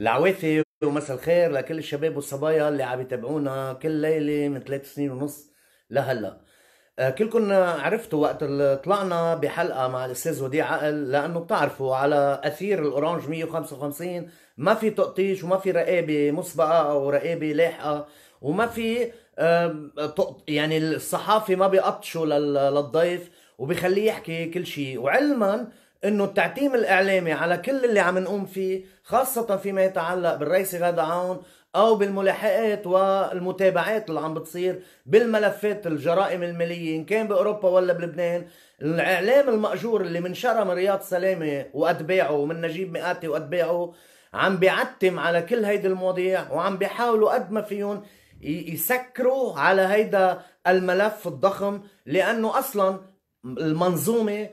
العوافي ومساء الخير لكل الشباب والصبايا اللي عم يتابعونا كل ليلة من ثلاث سنين ونص لهلا. آه، كلكم عرفتوا وقت اللي طلعنا بحلقة مع الأستاذ وديع عقل لأنه بتعرفوا على أثير الأورانج 155 ما في تقطيش وما في رقابة مسبقة أو رقابة لاحقة وما في يعني الصحافي ما بيقطشوا للضيف وبيخليه يحكي كل شيء. وعلما إنه التعتيم الإعلامي على كل اللي عم نقوم فيه خاصة فيما يتعلق بالرئيس غادة عون أو بالملاحقات والمتابعات اللي عم بتصير بالملفات الجرائم المالية إن كان بأوروبا ولا بلبنان. الإعلام المأجور اللي من شرم رياض سلامة وأتباعه ومن نجيب مئاتي وأتباعه عم بيعتم على كل هيدي المواضيع وعم بيحاولوا قد ما فيهم يسكروا على هيدا الملف الضخم لأنه أصلا المنظومة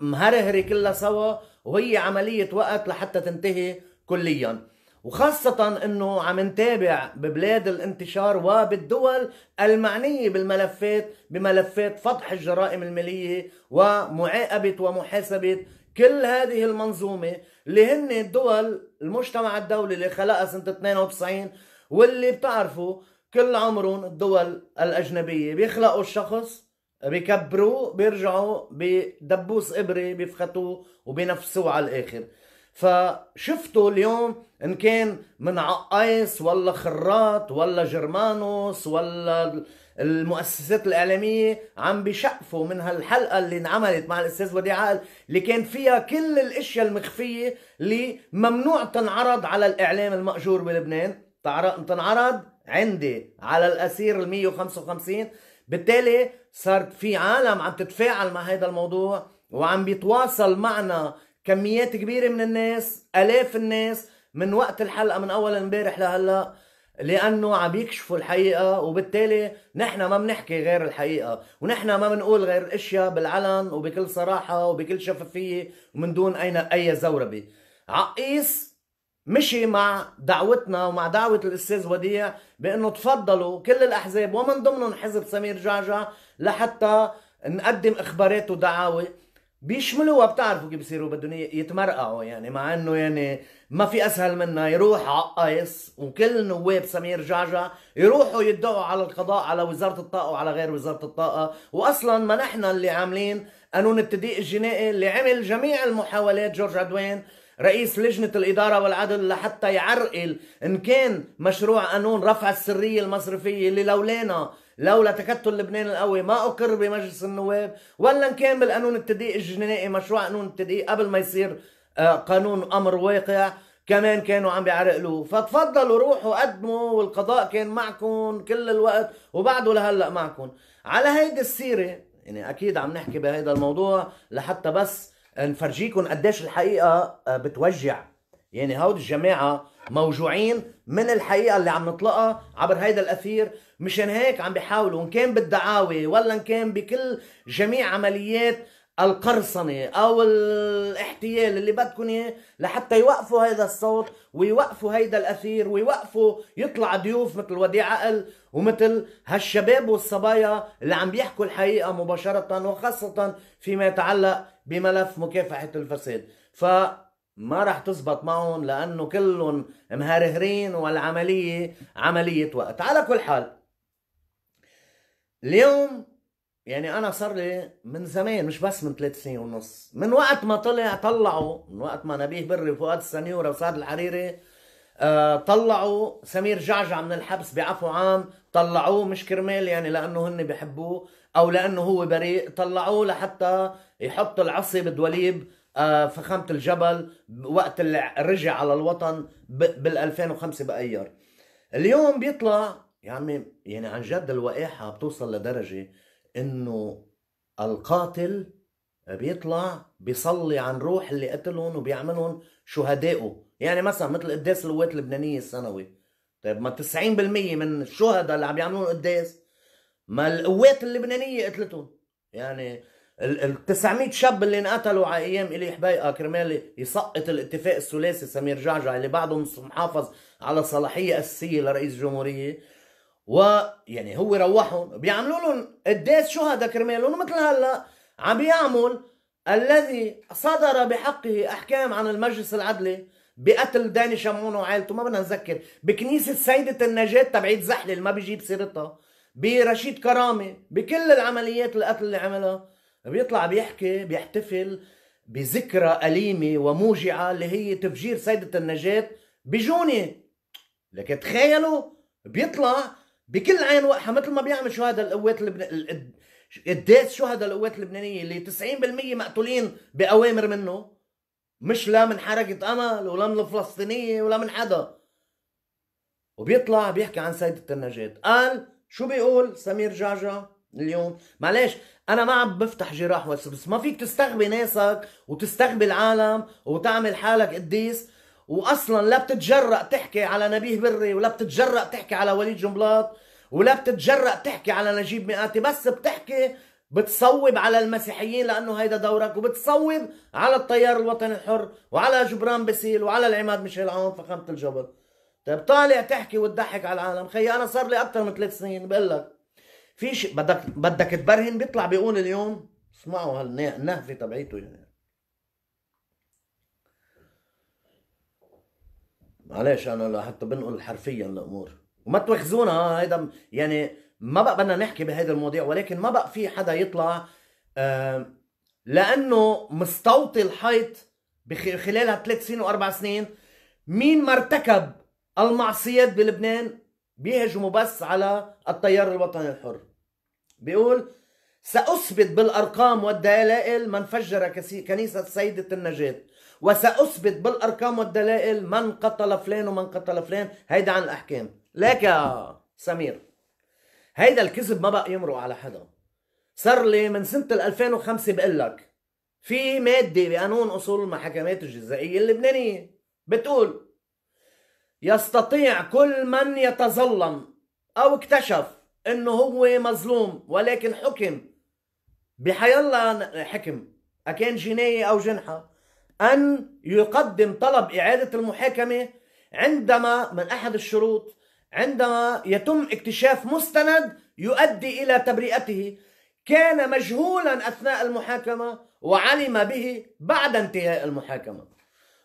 مهرهرة كلها سوا وهي عملية وقت لحتى تنتهي كليا. وخاصة إنه عم نتابع ببلاد الانتشار وبالدول المعنية بالملفات بملفات فضح الجرائم المالية ومعاقبة ومحاسبة كل هذه المنظومة اللي هن الدول المجتمع الدولي اللي خلقها سنة 92 واللي بتعرفوا كل عمرهم الدول الأجنبية بيخلقوا الشخص بيكبروه بيرجعوا بدبوس إبرة بيفختوه وبينفسوه على الآخر. فشفتوا اليوم إن كان من عقايس ولا خراط ولا جرمانوس ولا المؤسسات الإعلامية عم بيشقفوا من هالحلقة اللي انعملت مع الأستاذ وديع عقل اللي كان فيها كل الأشياء المخفية اللي ممنوع تنعرض على الإعلام المأجور بلبنان. تنعرض عندي على الأسير ال 155 بالتالي صارت في عالم عم تتفاعل مع هذا الموضوع وعم بيتواصل معنا كميات كبيرة من الناس آلاف الناس من وقت الحلقة من أول امبارح لهلأ لأنه عم يكشفوا الحقيقة وبالتالي نحن ما بنحكي غير الحقيقة ونحن ما بنقول غير الأشياء بالعلن وبكل صراحة وبكل شفافية ومن دون أي أي زوربة عقيس مشي مع دعوتنا ومع دعوة الأستاذ وديع بأنه تفضلوا كل الأحزاب ومن ضمنهم حزب سمير جعجع لحتى نقدم إخبارات ودعاوى بيشملوها بتعرفوا كيف بصيروا بدهم يتمرقعوا يعني مع إنه يعني ما في أسهل منها يروح عقايس وكل نواب سمير جعجع يروحوا يدعوا على القضاء على وزارة الطاقة وعلى غير وزارة الطاقة. واصلا ما نحن اللي عاملين قانون التضييق الجنائي اللي عمل جميع المحاولات جورج عدوان رئيس لجنة الإدارة والعدل لحتى يعرقل إن كان مشروع قانون رفع السرية المصرفية اللي لولانا لولا تكتل لبنان القوي ما أقر بمجلس النواب ولا إن كان بالقانون التضييق الجنائي مشروع قانون التضييق قبل ما يصير آه، قانون أمر واقع. كمان كانوا عم بيعرقلوا فتفضلوا روحوا قدموا والقضاء كان معكم كل الوقت وبعده لهلأ معكم. على هيدي السيرة يعني أكيد عم نحكي بهيدا الموضوع لحتى بس نفرجيكم قديش الحقيقة آه، بتوجع. يعني هود الجماعة موجوعين من الحقيقة اللي عم نطلقها عبر هيدا الأثير. مشان هيك عم بيحاولوا إن كان بالدعاوي ولا إن كان بكل جميع عمليات القرصنة أو الاحتيال اللي بدكم اياه لحتى يوقفوا هذا الصوت ويوقفوا هيدا الأثير ويوقفوا يطلع ضيوف مثل وديع عقل ومثل هالشباب والصبايا اللي عم بيحكوا الحقيقة مباشرة وخاصة فيما يتعلق بملف مكافحة الفساد. ف ما رح تزبط معهم لأنه كلهم مهرهرين والعملية عملية وقت. على كل حال اليوم يعني أنا صار لي من زمان مش بس من ثلاث سنين ونص من وقت ما طلع طلعوا من وقت ما نبيه بري وفؤاد السنيورة وسعد الحريري آه طلعوا سمير جعجع من الحبس بعفو عام طلعوه مش كرمال يعني لأنه هن بحبوه أو لأنه هو بريء طلعوه لحتى يحط العصي بدوليب آه فخامة الجبل وقت اللي رجع على الوطن بال 2005 بايار اليوم بيطلع يعني يعني عن جد الوقاحه بتوصل لدرجة إنه القاتل بيطلع بيصلي عن روح اللي قتلهم وبيعملهم شهدائه يعني مثلا مثل قداس القوات اللبنانية السنوي طيب ما 90% من الشهداء اللي عم يعملون قداس ما القوات اللبنانية قتلتهم. يعني ال 900 شاب اللي انقتلوا على أيام إلي حبيقه كرمال يسقط الاتفاق الثلاثي سمير جعجع اللي بعده محافظ على صلاحية أساسية لرئيس الجمهورية. ويعني هو روحهم بيعملوا لهم قداس شهداء كرمالهم مثل هلأ عم بيعمل الذي صدر بحقه أحكام عن المجلس العدلي بقتل داني شمعون وعائلته ما بدنا نذكر. بكنيسة سيدة النجاة تبعيد زحلة اللي ما بيجيب سيرتها برشيد كرامة بكل العمليات القتل اللي عملها. بيطلع بيحكي بيحتفل بذكرى أليمة وموجعة اللي هي تفجير سيدة النجاة بجونة. لكن تخيلوا بيطلع بكل عين وقحة مثل ما بيعمل شهداء القوات اللبن... قديس شهداء القوات اللبنانية اللي 90% مقتولين بأوامر منه؟ مش لا من حركة أمل ولا من الفلسطينية ولا من حدا. وبيطلع بيحكي عن سيدة النجاة. قال شو بيقول سمير جعجع اليوم؟ معلش أنا ما عم بفتح جراح بس ما فيك تستغبي ناسك وتستغبي العالم وتعمل حالك قديس. واصلا لا بتتجرأ تحكي على نبيه بري ولا بتتجرأ تحكي على وليد جنبلاط ولا بتتجرأ تحكي على نجيب مئاتي بس بتحكي بتصوب على المسيحيين لأنه هيدا دورك وبتصوب على التيار الوطني الحر وعلى جبران باسيل وعلى العماد ميشيل عون فخامه الجبل. طيب طالع تحكي وتضحك على العالم. خيي أنا صار لي أكثر من ثلاث سنين بقول لك. في شيء بدك بدك تبرهن بيطلع بيقول اليوم اسمعوا هالنهفة تبعيته يعني. معلش أنا لحتى بنقل حرفيا الأمور وما تواخذونا هيدا يعني ما بقى بدنا نحكي بهيدا المواضيع ولكن ما بقى في حدا يطلع آه لأنه مستوطي الحيط خلال هالثلاث سنين وأربع سنين. مين ما ارتكب المعصيات بلبنان؟ بيهجموا بس على التيار الوطني الحر. بيقول سأثبت بالأرقام والدلائل من فجر كنيسة سيدة النجاة. وسأثبت بالأرقام والدلائل من قتل فلان ومن قتل فلان. هيدا عن الأحكام. لك يا سمير. هيدا الكذب ما بقى يمرق على حدا. صار لي من سنة 2005 بقول لك في مادة بقانون أصول المحاكمات الجزائية اللبنانية. بتقول يستطيع كل من يتظلم أو اكتشف إنه هو مظلوم ولكن حكم. بحيالله حكم أكان جناية أو جنحة. أن يقدم طلب إعادة المحاكمة عندما من أحد الشروط عندما يتم اكتشاف مستند يؤدي إلى تبرئته. كان مجهولا أثناء المحاكمة وعلم به بعد انتهاء المحاكمة.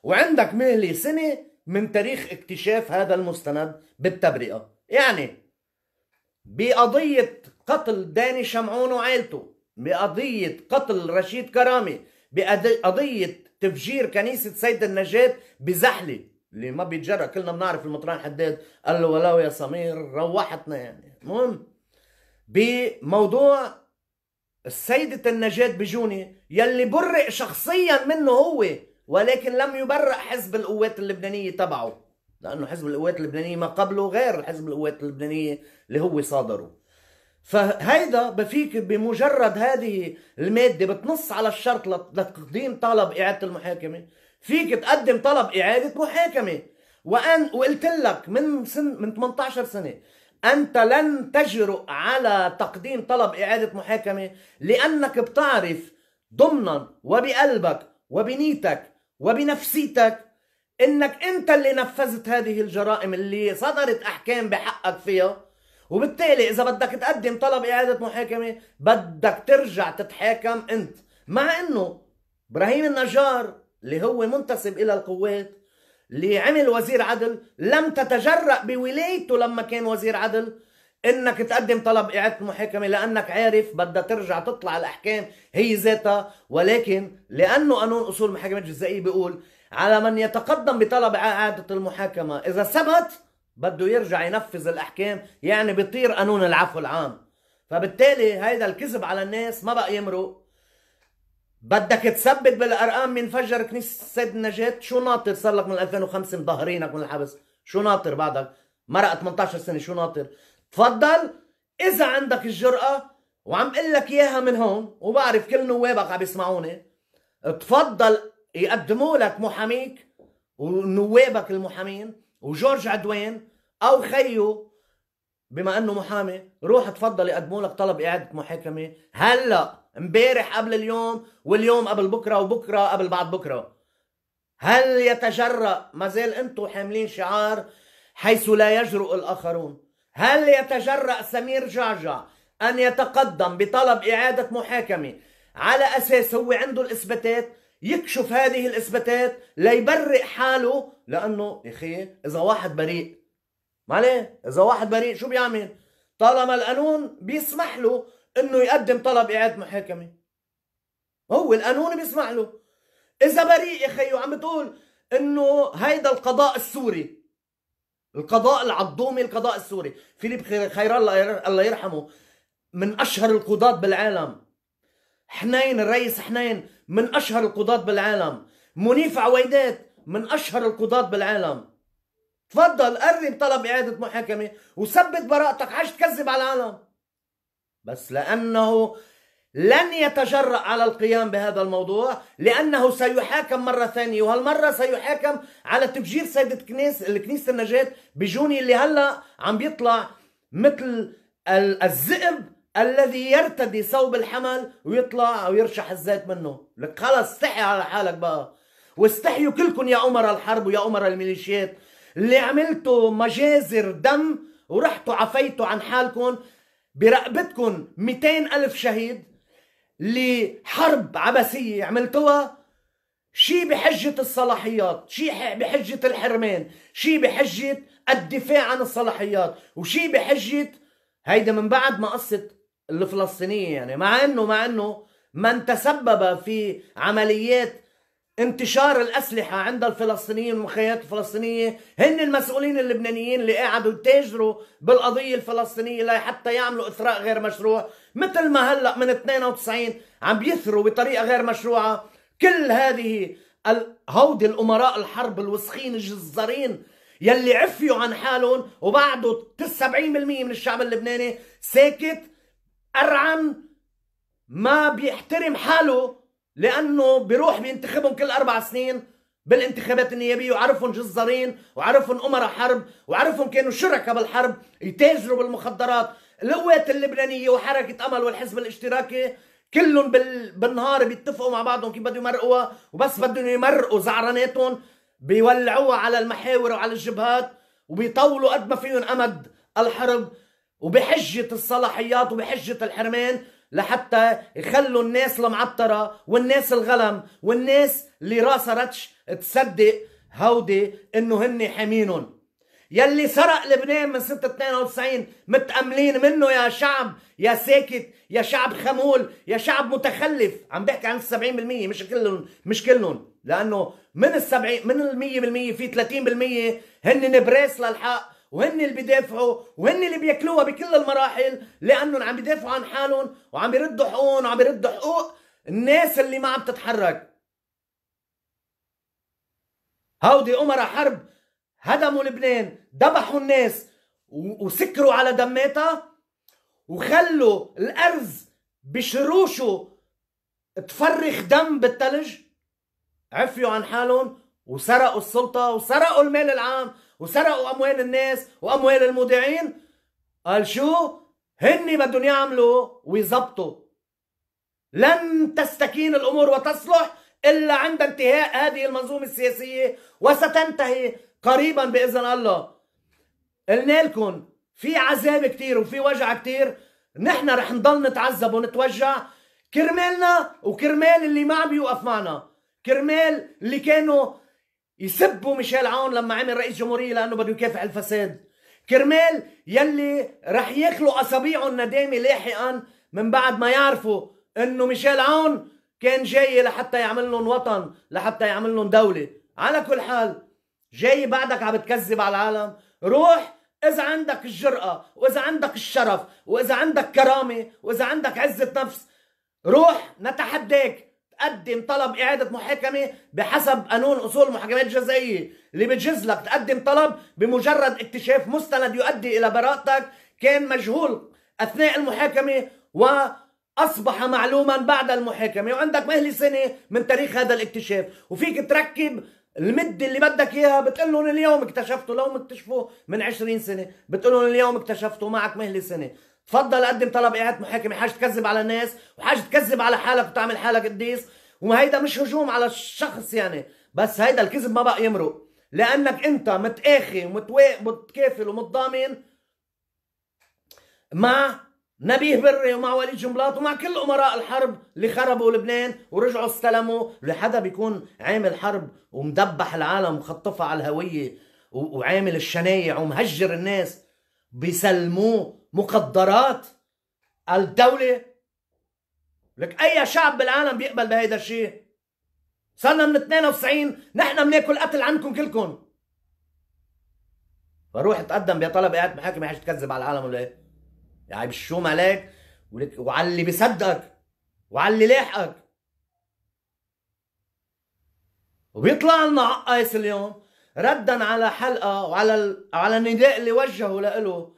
وعندك مهلة سنة من تاريخ اكتشاف هذا المستند بالتبرئة. يعني بقضية قتل داني شمعون وعائلته بقضية قتل رشيد كرامي بقضية تفجير كنيسة سيد النجاة بزحلة اللي ما بيتجرأ كلنا بنعرف المطران حداد. قال له ولو يا سمير روحتنا يعني. المهم بموضوع السيدة النجاة بجوني يلي برئ شخصيا منه هو ولكن لم يبرئ حزب القوات اللبنانية تبعه لأنه حزب القوات اللبنانية ما قبله غير حزب القوات اللبنانية اللي هو صادره. فهيدا بفيك بمجرد هذه المادة بتنص على الشرط لتقديم طلب إعادة المحاكمة. فيك تقدم طلب إعادة محاكمة. وان وقلت لك من سن من 18 سنة أنت لن تجرؤ على تقديم طلب إعادة محاكمة لأنك بتعرف ضمنا وبقلبك وبنيتك وبنفسيتك إنك أنت اللي نفذت هذه الجرائم اللي صدرت أحكام بحقك فيها. وبالتالي إذا بدك تقدم طلب إعادة محاكمة بدك ترجع تتحاكم أنت. مع إنه إبراهيم النجار اللي هو منتسب إلى القوات اللي عمل وزير عدل لم تتجرأ بولايته لما كان وزير عدل إنك تقدم طلب إعادة المحاكمه لأنك عارف بدها ترجع تطلع الأحكام هي ذاتها. ولكن لأنه قانون أصول المحاكمات الجزائيه بيقول على من يتقدم بطلب إعادة المحاكمة إذا ثبت بده يرجع ينفذ الأحكام يعني بيطير قانون العفو العام. فبالتالي هيدا الكذب على الناس ما بقى يمرق. بدك تثبت بالأرقام مين فجر كنيسه السيد النجاة شو ناطر؟ صار لك من 2005 مظهرينك من الحبس. شو ناطر بعدك؟ مرق 18 سنة شو ناطر؟ تفضل إذا عندك الجرأة وعم أقول لك إياها من هون وبعرف كل نوابك عم يسمعوني تفضل يقدموا لك محاميك ونوابك المحامين وجورج عدوان أو خيو بما إنه محامي روح تفضل يقدموا لك طلب إعادة محاكمة. هلأ إمبارح قبل اليوم واليوم قبل بكرة وبكرة قبل بعد بكرة. هل يتجرأ؟ ما زال أنتم حاملين شعار حيث لا يجرؤ الآخرون. هل يتجرأ سمير جعجع أن يتقدم بطلب إعادة محاكمة؟ على أساس هو عنده الإثباتات يكشف هذه الإثباتات ليبرئ حاله لأنه يا أخي إذا واحد بريء ما عليه إذا واحد بريء شو بيعمل؟ طالما القانون بيسمح له إنه يقدم طلب إعادة محاكمة. هو القانون بيسمح له. إذا بريء يا خيو عم بتقول إنه هيدا القضاء السوري. القضاء العضومي القضاء السوري. فيليب خير الله الله يرحمه من أشهر القضاة بالعالم. حنين الرئيس حنين من أشهر القضاة بالعالم. منيف عويدات من أشهر القضاة بالعالم. تفضل قرب طلب إعادة محاكمة وثبت براءتك. عايش تكذب على العالم. بس لأنه لن يتجرأ على القيام بهذا الموضوع لأنه سيحاكم مرة ثانية. وهالمرة سيحاكم على تفجير سيدة كنيس الكنيسة النجاة بجوني اللي هلأ عم بيطلع مثل الذئب الذي يرتدي ثوب الحمل ويطلع ويرشح الزيت منه. لك خلص استحي على حالك بقى. واستحيوا كلكم يا أمر الحرب ويا أمر الميليشيات. اللي عملتوا مجازر دم ورحتوا عفيتوا عن حالكم. برقبتكم 200 ألف شهيد لحرب عبثية عملتوها. شي بحجة الصلاحيات شي بحجة الحرمان شي بحجة الدفاع عن الصلاحيات وشي بحجة هيدا من بعد ما قصة الفلسطينية يعني. مع انه مع إنه من تسبب في عمليات انتشار الأسلحة عند الفلسطينيين والمخيمات الفلسطينية هن المسؤولين اللبنانيين اللي قاعدوا يتاجروا بالقضية الفلسطينية لحتى يعملوا إثراء غير مشروع. مثل ما هلأ من 92 عم بيثروا بطريقة غير مشروعة كل هذه هودي الأمراء الحرب الوسخين الجزارين يلي عفيوا عن حالهم وبعده 70% من الشعب اللبناني ساكت أرعن ما بيحترم حاله لأنه بيروح بينتخبهم كل أربع سنين بالانتخابات النيابية وعرفهم جزارين وعرفهم أمراء حرب وعرفهم كانوا شركاء بالحرب يتاجروا بالمخدرات القوات اللبنانية وحركة أمل والحزب الاشتراكي كلهم بالنهار بيتفقوا مع بعضهم كيف بدهم يمرقوها وبس بدهم يمرقوا زعراناتهم بيولعوها على المحاور وعلى الجبهات وبيطولوا قد ما فيهم أمد الحرب وبحجة الصلاحيات وبحجة الحرمان لحتى يخلوا الناس المعطرة والناس الغلم والناس اللي راسها رتش تصدق هودي إنه هن حامينهم يلي سرق لبنان من سنة 92 متأملين منه يا شعب يا ساكت يا شعب خمول يا شعب متخلف. عم بحكي عن 70% مش كلهم مش كلهم. لأنه من السبعين من المية بالمية في 30% هن نبراس للحق. وهن اللي بيدافعوا وهن اللي بياكلوها بكل المراحل؟ لأنهم عم بيدافعوا عن حالهم وعم بيردوا حقوقهم وعم بيردوا حقوق الناس اللي ما عم تتحرك. هودي أمراء حرب هدموا لبنان ذبحوا الناس وسكروا على دماتها وخلوا الأرز بشروشه تفرخ دم بالثلج عفيوا عن حالهم وسرقوا السلطة وسرقوا المال العام وسرقوا أموال الناس وأموال المودعين؟ قال شو؟ هن بدهم يعملوا ويظبطوا. لن تستكين الأمور وتصلح إلا عند انتهاء هذه المنظومة السياسية وستنتهي قريبا بإذن الله. قلنا لكم في عذاب كتير وفي وجع كتير. نحن رح نضل نتعذب ونتوجع. كرمالنا وكرمال اللي ما عم بيوقف معنا. كرمال اللي كانوا يسبوا ميشيل عون لما عمل رئيس جمهورية لأنه بده يكافح الفساد. كرمال يلي رح ياكلوا أصابيعهم ندامة لاحقا من بعد ما يعرفوا إنه ميشيل عون كان جاي لحتى يعمل لهم وطن لحتى يعمل لهم دولة. على كل حال جاي بعدك عم بتكذب على العالم. روح إذا عندك الجرأة وإذا عندك الشرف وإذا عندك كرامة وإذا عندك عزة نفس روح نتحداك. تقدم طلب إعادة محاكمة بحسب قانون أصول المحاكمات الجزائية اللي بتجز لك تقدم طلب بمجرد اكتشاف مستند يؤدي إلى براءتك كان مجهول أثناء المحاكمة وأصبح معلوما بعد المحاكمة. وعندك مهلة سنة من تاريخ هذا الاكتشاف. وفيك تركب المدة اللي بدك إياها. بتقول لهم اليوم اكتشفته. لو مكتشفه من 20 سنة. بتقول لهم اليوم اكتشفته. معك مهلة سنة. تفضل قدم طلب اعاده محاكمه حاجة تكذب على الناس وحاجه تكذب على حالك وتعمل حالك قديس. وما هيدا مش هجوم على الشخص يعني بس هيدا الكذب ما بقى يمرق. لأنك أنت متآخي ومتكافل ومتضامن مع نبيه بري ومع وليد جنبلاط ومع كل أمراء الحرب اللي خربوا لبنان ورجعوا استلموا. لحدا بيكون عامل حرب ومدبح العالم وخطفها على الهوية وعامل الشنايع ومهجر الناس بيسلموه مقدرات الدولة. لك أي شعب بالعالم بيقبل بهيدا الشيء؟ صرنا من 92 نحن بناكل قتل عنكم كلكم. فروح تقدم بطلب قاعد محاكمة عشان تكذب على العالم ولا إيه؟ يعني بالشوم عليك وعلى اللي بيصدقك وعلى اللي لاحقك وبيطلع لنا عقايس اليوم ردا على حلقة وعلى ال... على النداء اللي وجهه له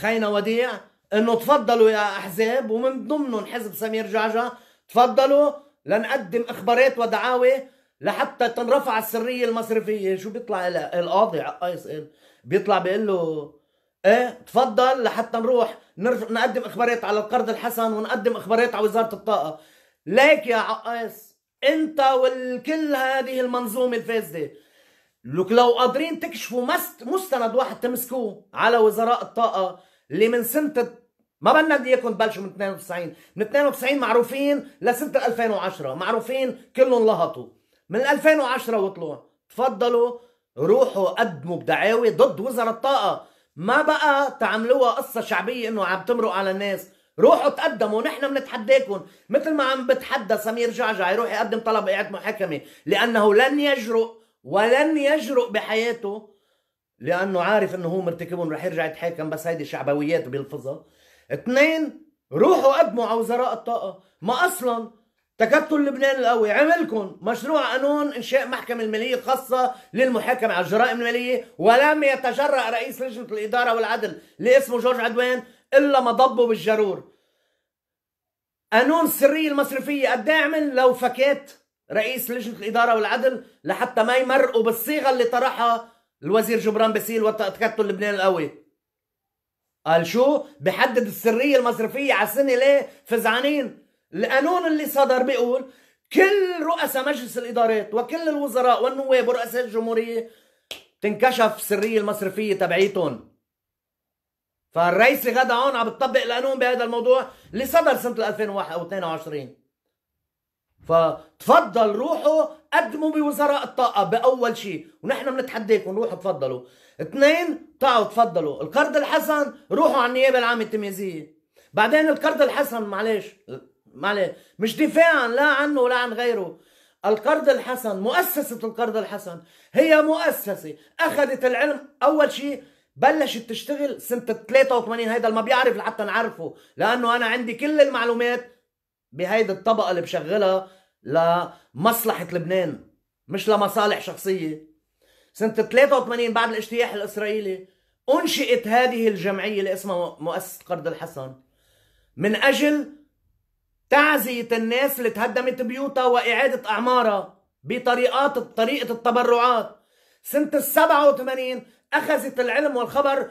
خينا وديع إنه تفضلوا يا أحزاب ومن ضمنهم حزب سمير جعجع تفضلوا لنقدم إخبارات ودعاوي لحتى تنرفع السرية المصرفية. شو بيطلع القاضي عقايس بيطلع بيقول له إيه تفضل لحتى نروح نرف... نقدم إخبارات على القرض الحسن ونقدم إخبارات على وزارة الطاقة. ليك يا عقاس أنت والكل هذه المنظومة الفاسدة. لو قادرين تكشفوا مست مستند واحد تمسكوه على وزراء الطاقة اللي من سنة ما بدنا اياكم تبلشوا من 92 من 92 معروفين لسنة 2010 معروفين كلهم لهطوا. من 2010 وطلوع تفضلوا روحوا قدموا بدعاوي ضد وزراء الطاقة. ما بقى تعملوها قصة شعبية إنه عم تمرق على الناس. روحوا تقدموا نحن بنتحداكم. مثل ما عم بتحدى سمير جعجع يروح يقدم طلب إعادة محاكمة. لأنه لن يجرؤ ولن يجرؤ بحياته لأنه عارف أنه هو مرتكبهم رح يرجع يتحاكم بس هيدي شعبويات بيلفظها اثنين روحوا قدموا على وزراء الطاقة. ما أصلا تكتل لبنان القوي. عملكم مشروع قانون إنشاء محكمة المالية الخاصه للمحاكمه على الجرائم المالية ولم يتجرأ رئيس لجنة الإدارة والعدل اللي اسمه جورج عدوان إلا ما ضبه بالجرور. قانون السريه المصرفية قد عمل لو فكيت رئيس لجنة الإدارة والعدل لحتى ما يمرقوا بالصيغة اللي طرحها الوزير جبران باسيل وتكتل لبنان القوي قال شو؟ بحدد السرية المصرفية على السنة ليه؟ فزعانين. القانون اللي صدر بيقول كل رؤساء مجلس الإدارات وكل الوزراء والنواب ورؤساء الجمهورية تنكشف السرية المصرفية تبعيتهم. فالرئيس غدا هون عم بتطبق القانون بهذا الموضوع اللي صدر سنة 2022 فتفضل روحوا قدموا بوزراء الطاقة بأول شيء. ونحن بنتحداكم روحوا تفضلوا. اثنين تعوا تفضلوا. القرض الحسن روحوا على النيابة العامة التمييزية بعدين القرض الحسن معلش معلش مش دفاعا لا عنه ولا عن غيره. القرض الحسن مؤسسة القرض الحسن. هي مؤسسة أخذت العلم. أول شيء بلشت تشتغل سنة 83 هيدا ما بيعرف لحتى نعرفه. لأنه أنا عندي كل المعلومات بهيدي الطبقة اللي بشغلها لمصلحة لبنان مش لمصالح شخصية. سنة 83 بعد الاجتياح الإسرائيلي أنشئت هذه الجمعية اللي اسمها مؤسسة قرض الحسن من أجل تعزية الناس اللي تهدمت بيوتها وإعادة أعمارها بطريقات طريقة التبرعات. سنة السبعة وثمانين أخذت العلم والخبر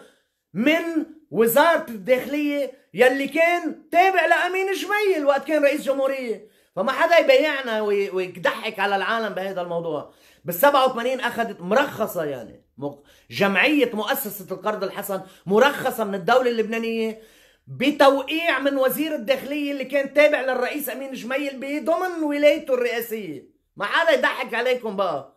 من وزارة الداخلية يلي كان تابع لأمين جميل وقت كان رئيس جمهورية. فما حدا يبيعنا ويضحك على العالم بهذا الموضوع. بال 87 أخذت مرخصة يعني جمعية مؤسسة القرض الحسن مرخصة من الدولة اللبنانية بتوقيع من وزير الداخلية اللي كان تابع للرئيس أمين جميل بضمن ولايته الرئاسية. ما حدا يضحك عليكم بقى.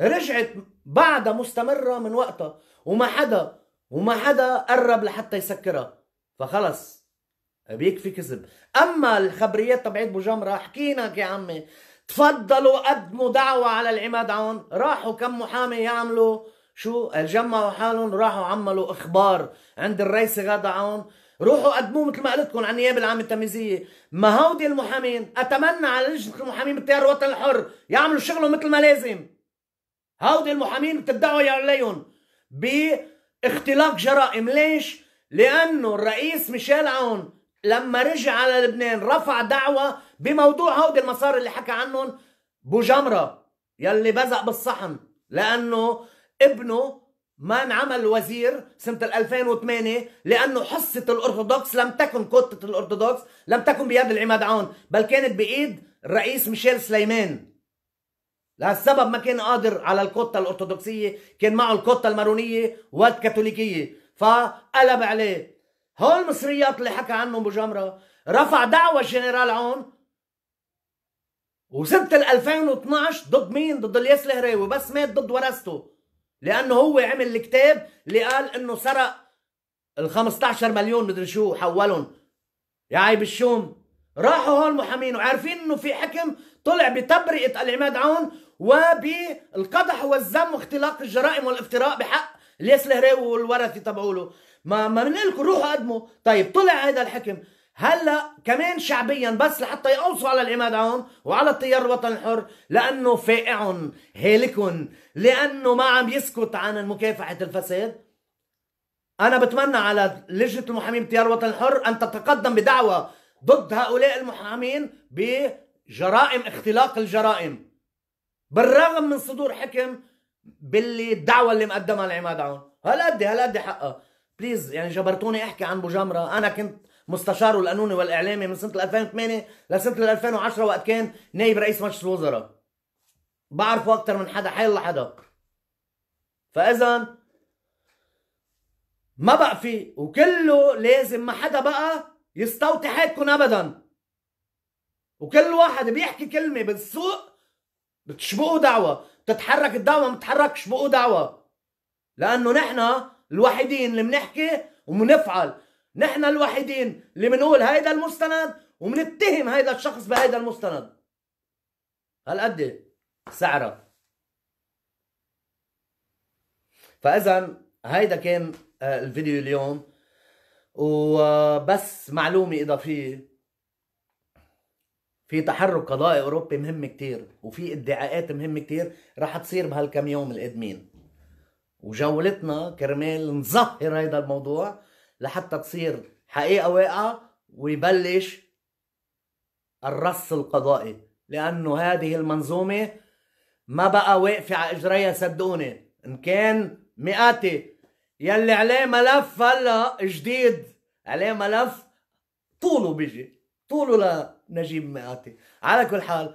رجعت بعدها مستمرة من وقتها وما حدا وما حدا قرب لحتى يسكرها. فخلص بيكفي كذب. أما الخبريات تبعت بوجمرة حكينا يا عمي. تفضلوا قدموا دعوة على العماد عون. راحوا كم محامي يعملوا. شو؟ جمعوا حالهم راحوا عملوا إخبار عند الرئيس غادا عون. روحوا قدموه مثل ما قلت لكم على النيابه العامة التمييزية. ما هودي المحامين؟ أتمنى على لجنة المحامين بالتيار الوطني الحر يعملوا شغلهم مثل ما لازم. هودي المحامين بتدعوا عليهم. باختلاق جرائم. ليش؟ لأنه الرئيس ميشيل عون لما رجع على لبنان رفع دعوة بموضوع هودي المصاري اللي حكى عنهم. بوجمرة يلي بزق بالصحن لأنه ابنه ما انعمل وزير سنة 2008 لأنه حصة الأرثوذكس لم تكن كتة الأرثوذكس لم تكن بيد العماد عون بل كانت بإيد الرئيس ميشيل سليمان. لهالسبب ما كان قادر على الكتة الأرثوذكسية كان معه الكتة المارونية والكاثوليكية. فقلب عليه. هول المصريات اللي حكى عنهم أبو جمرة رفع دعوى جنرال عون. وسنة 2012 ضد مين؟ ضد الياس الهراوي بس مات ضد ورثته. لأنه هو عمل الكتاب اللي قال إنه سرق ال 15 مليون مدري شو حولهم. يا عيب الشوم. راحوا هول المحامين وعارفين إنه في حكم طلع بتبرئة العماد عون وبالقدح والذم واختلاق الجرائم والافتراء بحق الياس الهراوي والورثه تبعوله. ما ما بنقول لكم روحوا قدموا. طيب طلع هذا الحكم. هلا كمان شعبيا بس لحتى يقوصوا على العماد عون وعلى التيار الوطني الحر لأنه فائع هالك لأنه ما عم يسكت عن مكافحة الفساد. أنا بتمنى على لجنة المحامين بالتيار الوطني الحر أن تتقدم بدعوى ضد هؤلاء المحامين بجرائم اختلاق الجرائم. بالرغم من صدور حكم باللي الدعوه اللي مقدمها لعماد عون. هالقد هالقد حقها بليز يعني جبرتوني أحكي عن بوجمره أنا كنت مستشاره القانوني والإعلامي من سنة 2008 لسنة 2010 وقت كان نائب رئيس مجلس الوزراء. بعرفه أكثر من حدا حي حدا فاذا ما بقى في وكله لازم ما حدا بقى يستوطي حياتكم ابدا. وكل واحد بيحكي كلمة بالسوق بتشبقوا دعوة. بتتحرك الدعوة ما بتتحركش بقوا دعوة. لأنه نحن الوحيدين اللي بنحكي وبنفعل نحن الوحيدين اللي بنقول هيدا المستند وبنتهم هيدا الشخص بهيدا المستند. هالقد سعرها فاذا هيدا كان آه، الفيديو اليوم. وبس معلومة إضافية. في تحرك قضائي أوروبي مهم كتير وفي ادعاءات مهمة كتير رح تصير بهالكم يوم القادمين وجولتنا كرمال نظهر هذا الموضوع لحتى تصير حقيقة واقعة ويبلش الرص القضائي. لأنه هذه المنظومة ما بقى واقفة على إجريها صدقوني. إن كان مئاتي يلي عليه ملف هلا جديد عليه ملف طوله بيجي طوله لنجيب مئاتي. على كل حال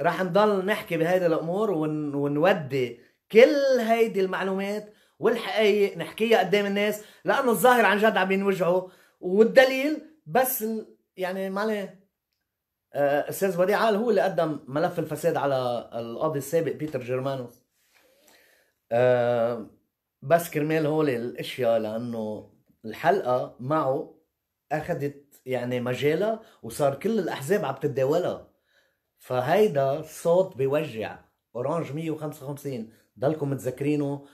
رح نضل نحكي بهيدي الأمور ون... ونودي كل هيدي المعلومات والحقائق نحكيها قدام الناس لأنه الظاهر عن جد عم ينوجعوا. والدليل بس يعني معلي آه، أستاذ وديع هو اللي قدم ملف الفساد على القاضي السابق بيتر جيرمانوس. أه بس كرمال هول الأشياء لأنه الحلقة معه أخذت يعني مجالها وصار كل الأحزاب عم تتداولها. فهيدا صوت بيوجع. أورانج 155 ضلكم متذكرينه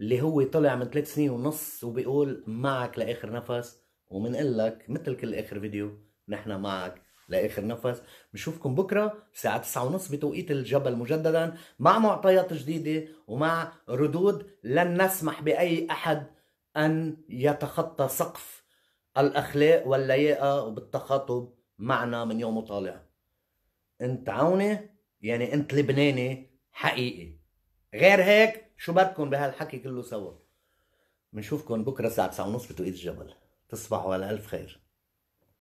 اللي هو طلع من ثلاث سنين ونص وبيقول معك لآخر نفس ومنقول لك مثل كل آخر فيديو نحن معك لآخر نفس. بنشوفكم بكرة الساعة 9:30 بتوقيت الجبل مجددا مع معطيات جديدة ومع ردود لن نسمح بأي أحد أن يتخطى سقف الأخلاق واللياقة وبالتخاطب معنا من يوم وطالع. انت عوني يعني انت لبناني حقيقي. غير هيك شو بدكم بهالحكي كله سوا؟ بنشوفكم بكرة الساعة 9:30 بتوقيت الجبل. تصبحوا على ألف خير.